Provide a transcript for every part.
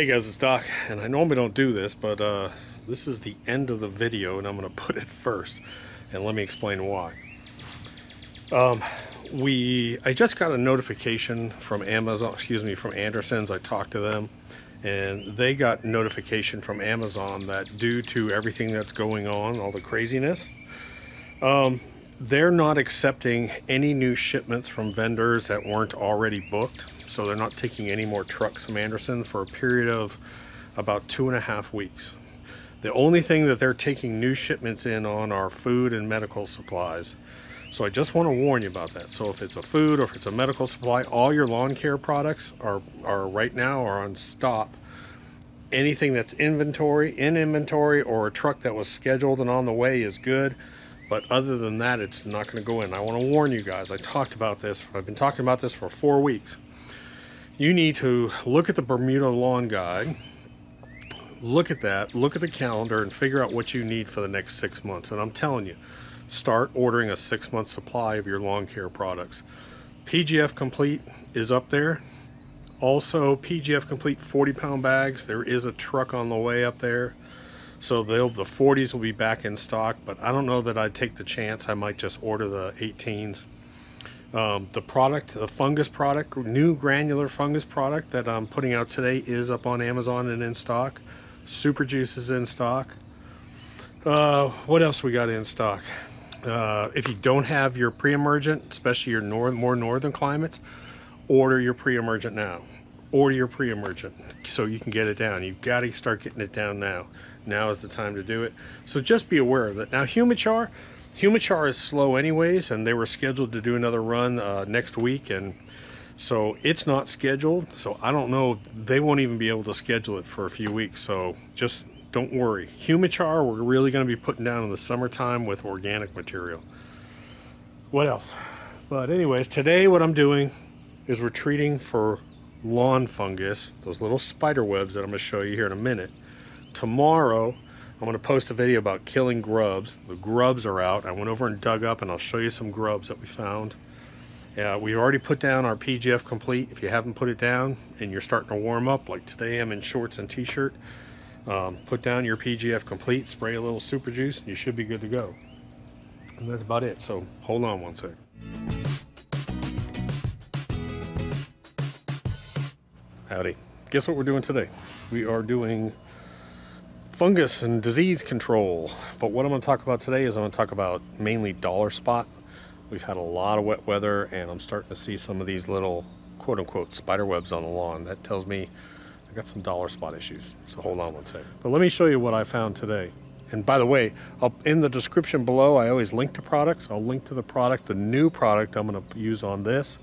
Hey guys, it's Doc, and I normally don't do this, but uh, this is the end of the video, and I'm going to put it first, and let me explain why. Um, we, I just got a notification from Amazon, excuse me, from Andersons. I talked to them, and they got notification from Amazon that due to everything that's going on, all the craziness, um, they're not accepting any new shipments from vendors that weren't already booked. So they're not taking any more trucks from Anderson for a period of about two and a half weeks. The only thing that they're taking new shipments in on are food and medical supplies. So I just want to warn you about that. So if it's a food or if it's a medical supply, all your lawn care products are, are right now are on stop. Anything that's inventory, in inventory, or a truck that was scheduled and on the way is good. But other than that, it's not going to go in. I want to warn you guys. I talked about this. I've been talking about this for four weeks. You need to look at the Bermuda Lawn Guide, look at that, look at the calendar, and figure out what you need for the next six months. And I'm telling you, start ordering a six month supply of your lawn care products. PGF Complete is up there. Also, PGF Complete 40 pound bags. There is a truck on the way up there. So the 40s will be back in stock, but I don't know that I'd take the chance. I might just order the 18s. Um, the product, the fungus product, new granular fungus product that I'm putting out today is up on Amazon and in stock. Super Juice is in stock. Uh, what else we got in stock? Uh, if you don't have your pre-emergent, especially your more northern climates, order your pre-emergent now. Order your pre-emergent so you can get it down. You've got to start getting it down now now is the time to do it. So just be aware of that. Now, Humichar, Humichar is slow anyways, and they were scheduled to do another run uh, next week, and so it's not scheduled. So I don't know. They won't even be able to schedule it for a few weeks. So just don't worry. Humichar, we're really going to be putting down in the summertime with organic material. What else? But anyways, today what I'm doing is we're treating for lawn fungus, those little spider webs that I'm going to show you here in a minute tomorrow I'm going to post a video about killing grubs. The grubs are out. I went over and dug up and I'll show you some grubs that we found. Yeah, we've already put down our PGF Complete. If you haven't put it down and you're starting to warm up, like today I'm in shorts and t-shirt, um, put down your PGF Complete, spray a little super juice, and you should be good to go. And that's about it. So hold on one second. Howdy. Guess what we're doing today? We are doing fungus and disease control. But what I'm going to talk about today is I'm going to talk about mainly dollar spot. We've had a lot of wet weather and I'm starting to see some of these little quote unquote spider webs on the lawn. That tells me I got some dollar spot issues. So hold on one second. But let me show you what I found today. And by the way, I'll, in the description below, I always link to products. I'll link to the product, the new product I'm going to use on this.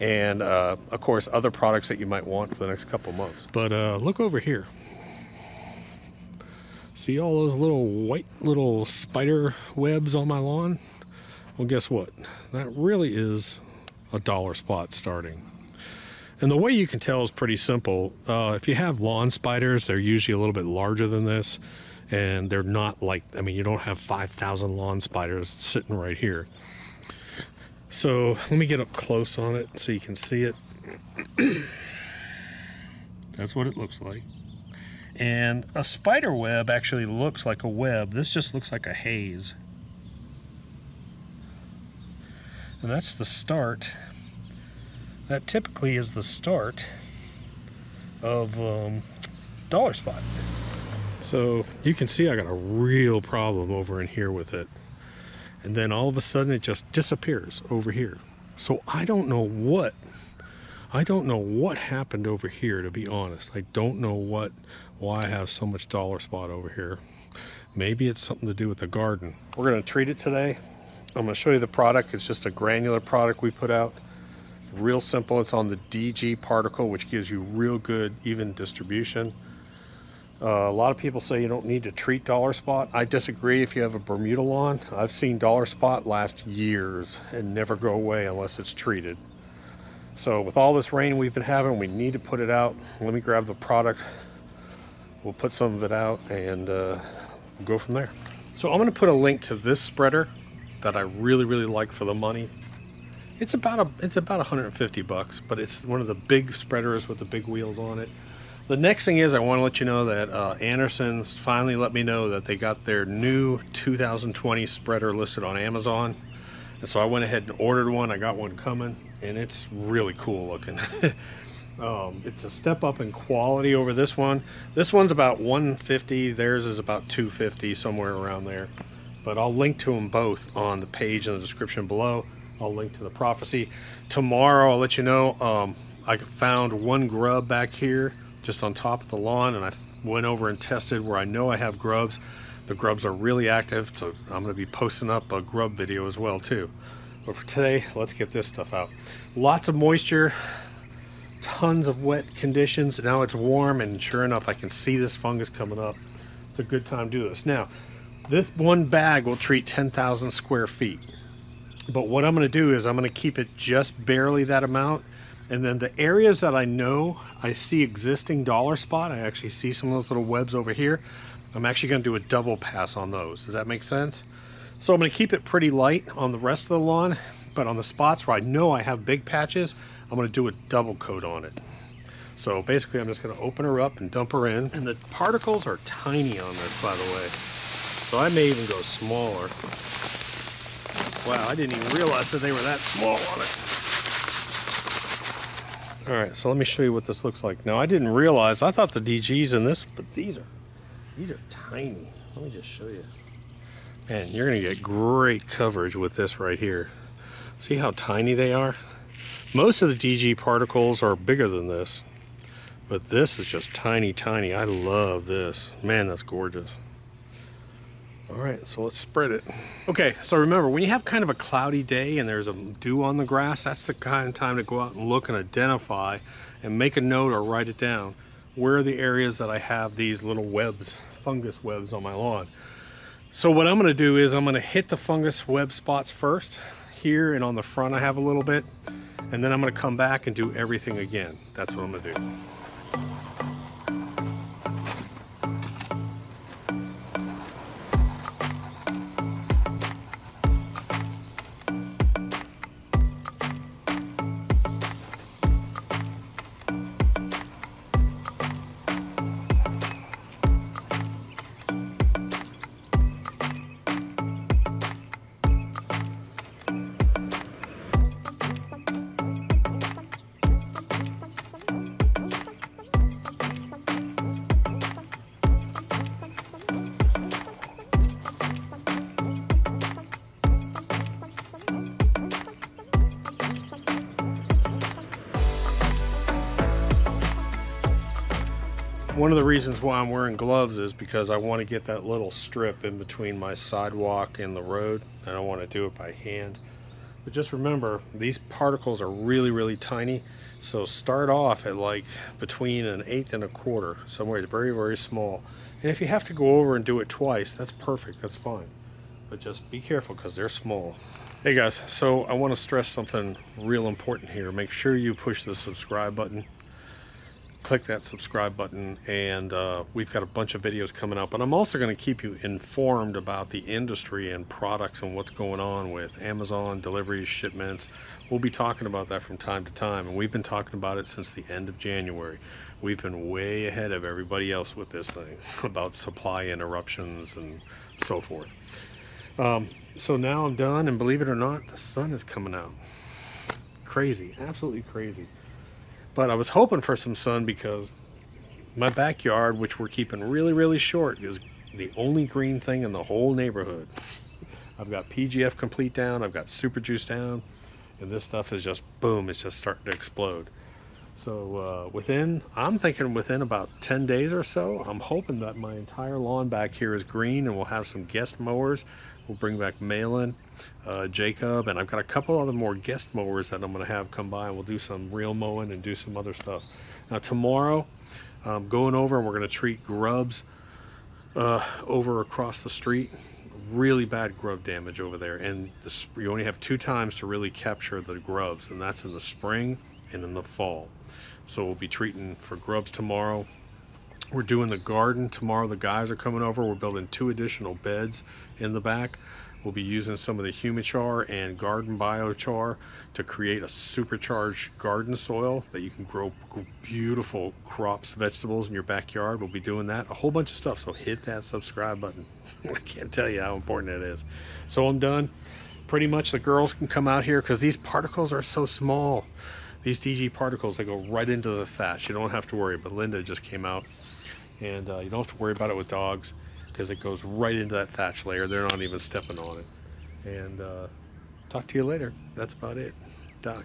And uh, of course, other products that you might want for the next couple months. But uh, look over here. See all those little white little spider webs on my lawn? Well, guess what? That really is a dollar spot starting. And the way you can tell is pretty simple. Uh, if you have lawn spiders, they're usually a little bit larger than this. And they're not like, I mean, you don't have 5,000 lawn spiders sitting right here. So let me get up close on it so you can see it. That's what it looks like. And a spider web actually looks like a web. This just looks like a haze. And that's the start. That typically is the start of um, dollar spot. So you can see I got a real problem over in here with it. And then all of a sudden it just disappears over here. So I don't know what, I don't know what happened over here to be honest. I don't know what why I have so much dollar spot over here. Maybe it's something to do with the garden. We're gonna treat it today. I'm gonna show you the product. It's just a granular product we put out. Real simple, it's on the DG particle, which gives you real good, even distribution. Uh, a lot of people say you don't need to treat dollar spot. I disagree if you have a Bermuda lawn. I've seen dollar spot last years and never go away unless it's treated. So with all this rain we've been having, we need to put it out. Let me grab the product we'll put some of it out and uh, go from there. So I'm going to put a link to this spreader that I really, really like for the money. It's about a, it's about 150 bucks, but it's one of the big spreaders with the big wheels on it. The next thing is I want to let you know that uh, Anderson's finally let me know that they got their new 2020 spreader listed on Amazon. And so I went ahead and ordered one. I got one coming and it's really cool looking. um, it's a step up in quality over this one. This one's about 150. Theirs is about 250, somewhere around there. But I'll link to them both on the page in the description below. I'll link to the Prophesy. Tomorrow I'll let you know. Um, I found one grub back here just on top of the lawn and I went over and tested where I know I have grubs. The grubs are really active, so I'm going to be posting up a grub video as well too. But for today, let's get this stuff out. Lots of moisture, tons of wet conditions. Now it's warm and sure enough, I can see this fungus coming up. It's a good time to do this. Now, this one bag will treat 10,000 square feet. But what I'm going to do is I'm going to keep it just barely that amount and then the areas that I know I see existing dollar spot, I actually see some of those little webs over here. I'm actually going to do a double pass on those. Does that make sense? So I'm going to keep it pretty light on the rest of the lawn, but on the spots where I know I have big patches, I'm going to do a double coat on it. So basically I'm just going to open her up and dump her in. And the particles are tiny on this, by the way. So I may even go smaller. Wow, I didn't even realize that they were that small on it. All right, so let me show you what this looks like. Now, I didn't realize, I thought the DGs in this, but these are, these are tiny. Let me just show you. Man, you're gonna get great coverage with this right here. See how tiny they are? Most of the DG particles are bigger than this, but this is just tiny, tiny. I love this. Man, that's gorgeous. All right, so let's spread it. Okay, so remember, when you have kind of a cloudy day and there's a dew on the grass, that's the kind of time to go out and look and identify and make a note or write it down. Where are the areas that I have these little webs, fungus webs on my lawn? So what I'm gonna do is I'm gonna hit the fungus web spots first. Here and on the front I have a little bit. And then I'm gonna come back and do everything again. That's what I'm gonna do. One of the reasons why I'm wearing gloves is because I want to get that little strip in between my sidewalk and the road. I don't want to do it by hand. But just remember, these particles are really, really tiny. So start off at like between an eighth and a quarter, somewhere very, very small. And if you have to go over and do it twice, that's perfect, that's fine. But just be careful because they're small. Hey guys, so I want to stress something real important here. Make sure you push the subscribe button click that subscribe button and uh, we've got a bunch of videos coming up but I'm also going to keep you informed about the industry and products and what's going on with Amazon deliveries shipments. We'll be talking about that from time to time and we've been talking about it since the end of January. We've been way ahead of everybody else with this thing about supply interruptions and so forth. Um, so now I'm done and believe it or not the sun is coming out. Crazy absolutely crazy but I was hoping for some sun because my backyard, which we're keeping really, really short, is the only green thing in the whole neighborhood. I've got PGF complete down, I've got super juice down, and this stuff is just boom, it's just starting to explode. So uh, within, I'm thinking within about 10 days or so, I'm hoping that my entire lawn back here is green and we'll have some guest mowers. We'll bring back Malin uh, Jacob, and I've got a couple other more guest mowers that I'm going to have come by, we'll do some real mowing and do some other stuff. Now tomorrow, I'm going over and we're going to treat grubs uh, over across the street. Really bad grub damage over there, and the, you only have two times to really capture the grubs, and that's in the spring and in the fall. So we'll be treating for grubs tomorrow. We're doing the garden tomorrow. The guys are coming over. We're building two additional beds in the back. We'll be using some of the Humichar and Garden Biochar to create a supercharged garden soil that you can grow beautiful crops, vegetables in your backyard. We'll be doing that. A whole bunch of stuff. So hit that subscribe button. I can't tell you how important it is. So I'm done. Pretty much the girls can come out here because these particles are so small. These DG particles, they go right into the thatch. You don't have to worry. But Linda just came out and uh, you don't have to worry about it with dogs because it goes right into that thatch layer. They're not even stepping on it. And uh, talk to you later. That's about it. Doc.